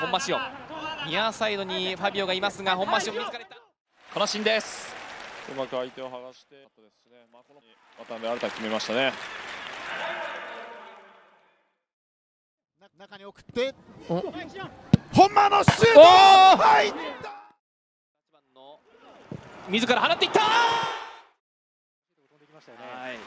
本間潮ニアサイドにファビオがいますが本間潮自らいった。このシーンです。うまく相手を剥がしてですね、まあ、この渡辺新太決めましたね。中に送って。本間のシュート入った！自ら放っていった飛んできましたよね。はい。